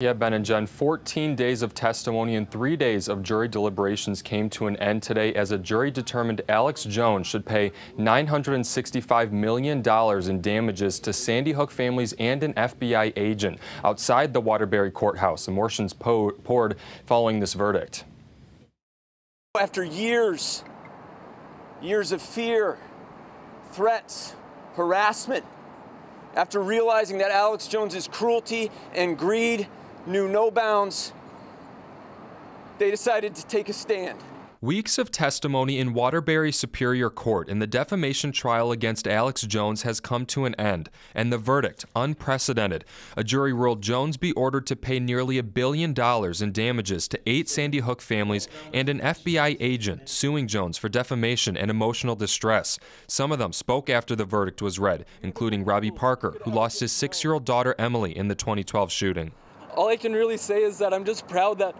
Yeah, Ben and Jen, 14 days of testimony and three days of jury deliberations came to an end today as a jury determined Alex Jones should pay $965 million in damages to Sandy Hook families and an FBI agent outside the Waterbury courthouse. Emotions poured following this verdict. After years, years of fear, threats, harassment, after realizing that Alex Jones's cruelty and greed knew no bounds, they decided to take a stand. Weeks of testimony in Waterbury Superior Court in the defamation trial against Alex Jones has come to an end, and the verdict, unprecedented. A jury ruled Jones be ordered to pay nearly a billion dollars in damages to eight Sandy Hook families and an FBI agent suing Jones for defamation and emotional distress. Some of them spoke after the verdict was read, including Robbie Parker, who lost his six year old daughter Emily in the 2012 shooting all I can really say is that I'm just proud that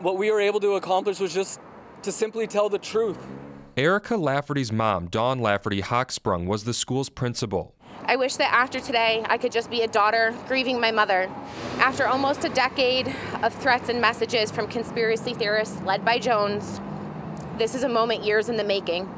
what we were able to accomplish was just to simply tell the truth. Erica Lafferty's mom, Dawn Lafferty Hochsprung, was the school's principal. I wish that after today, I could just be a daughter grieving my mother. After almost a decade of threats and messages from conspiracy theorists led by Jones, this is a moment years in the making.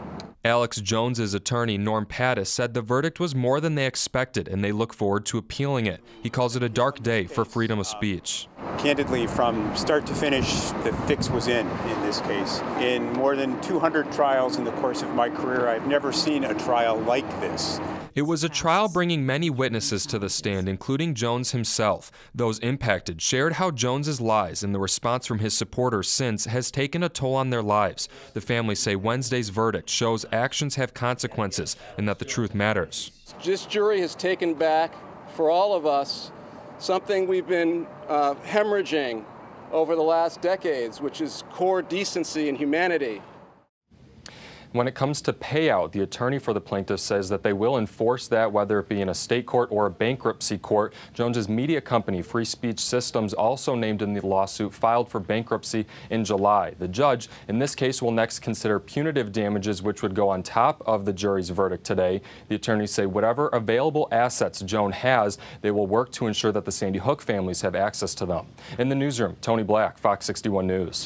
Alex Jones's attorney, Norm Pattis, said the verdict was more than they expected and they look forward to appealing it. He calls it a dark day for freedom of speech. Candidly, from start to finish, the fix was in in this case. In more than 200 trials in the course of my career, I've never seen a trial like this. It was a trial bringing many witnesses to the stand, including Jones himself. Those impacted shared how Jones's lies and the response from his supporters since has taken a toll on their lives. The families say Wednesday's verdict shows actions have consequences and that the truth matters. This jury has taken back for all of us something we've been uh, hemorrhaging over the last decades, which is core decency and humanity. When it comes to payout, the attorney for the plaintiff says that they will enforce that whether it be in a state court or a bankruptcy court. Jones's media company, Free Speech Systems, also named in the lawsuit, filed for bankruptcy in July. The judge in this case will next consider punitive damages, which would go on top of the jury's verdict today. The attorneys say whatever available assets Jones has, they will work to ensure that the Sandy Hook families have access to them. In the newsroom, Tony Black, Fox 61 News.